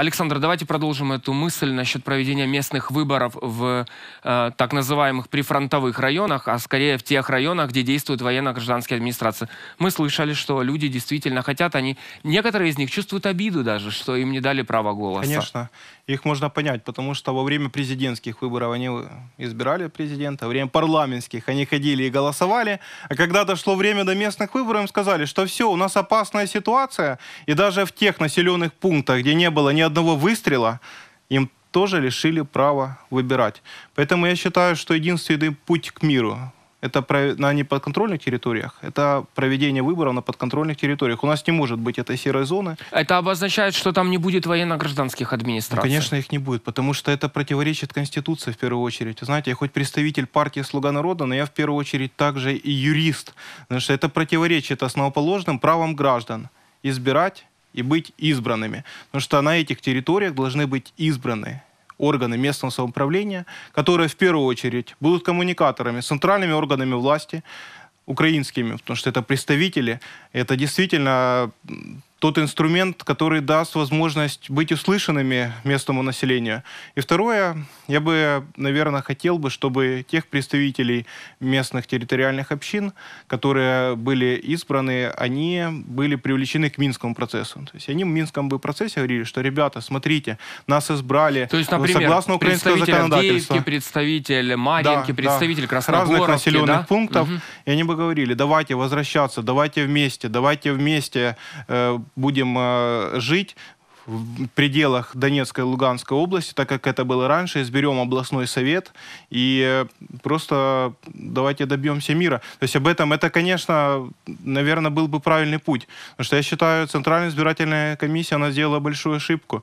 Александр, давайте продолжим эту мысль насчет проведения местных выборов в э, так называемых прифронтовых районах, а скорее в тех районах, где действуют военно-гражданские администрации. Мы слышали, что люди действительно хотят, они, некоторые из них чувствуют обиду даже, что им не дали право голоса. Конечно, их можно понять, потому что во время президентских выборов они избирали президента, во время парламентских они ходили и голосовали, а когда дошло время до местных выборов, им сказали, что все, у нас опасная ситуация, и даже в тех населенных пунктах, где не было ни одного выстрела, им тоже лишили права выбирать. Поэтому я считаю, что единственный путь к миру это на неподконтрольных территориях, это проведение выборов на подконтрольных территориях. У нас не может быть этой серой зоны. Это обозначает, что там не будет военно-гражданских Ну, администраций. конечно, их не будет, потому что это противоречит Конституции в первую очередь. Знаете, я хоть представитель партии «Слуга народа», но я в первую очередь также и юрист. Потому что это противоречит основоположным правам граждан избирать и быть избранными. Потому что на этих территориях должны быть избраны органы местного самоуправления, которые в первую очередь будут коммуникаторами центральными органами власти, украинскими, потому что это представители, это действительно тот инструмент, который даст возможность быть услышанными местному населению. И второе, я бы, наверное, хотел бы, чтобы тех представителей местных территориальных общин, которые были избраны, они были привлечены к Минскому процессу. То есть они в Минском бы процессе говорили, что, ребята, смотрите, нас избрали То есть, например, согласно украинскому законодательству. Представитель Марьинки, Да, представитель да. Красногоровки, разных населенных да? пунктов. Мгм. И они бы говорили, давайте возвращаться, давайте вместе, давайте вместе э, будем э, жить в пределах Донецкой и Луганской области, так как это было раньше, изберем областной совет и э, просто давайте добьемся мира. То есть об этом, это, конечно, наверное, был бы правильный путь. Потому что я считаю, Центральная избирательная комиссия, она сделала большую ошибку.